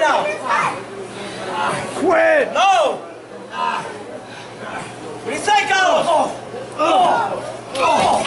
now. Quit. No. Recycle. Oh. Oh. Oh. oh.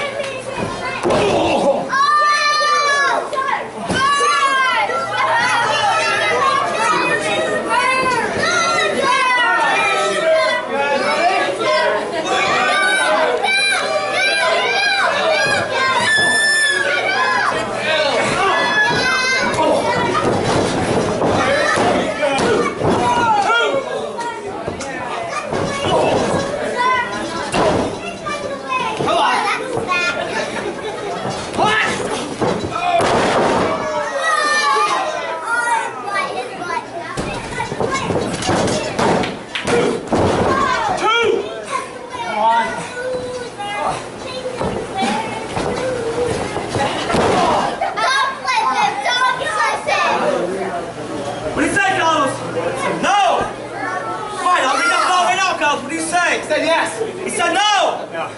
He said yes. He said no. No.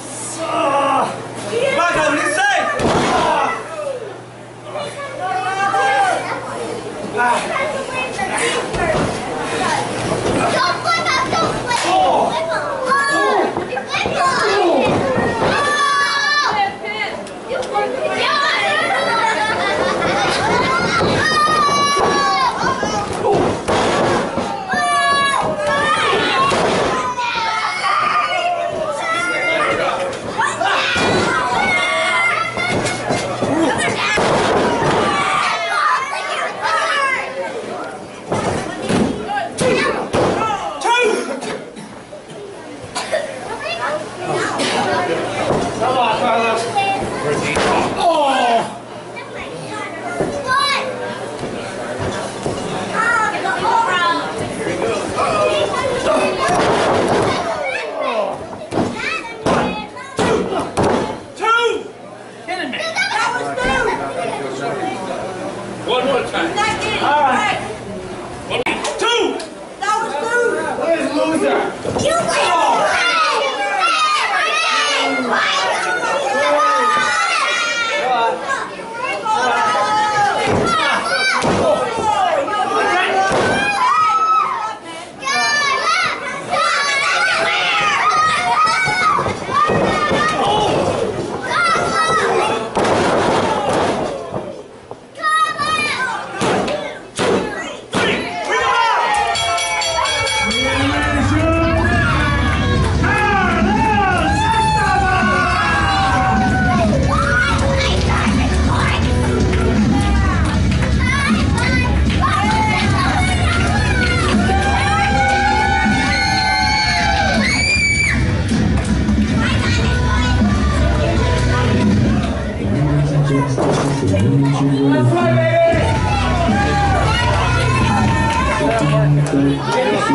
So, yeah.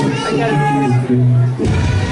Gracias.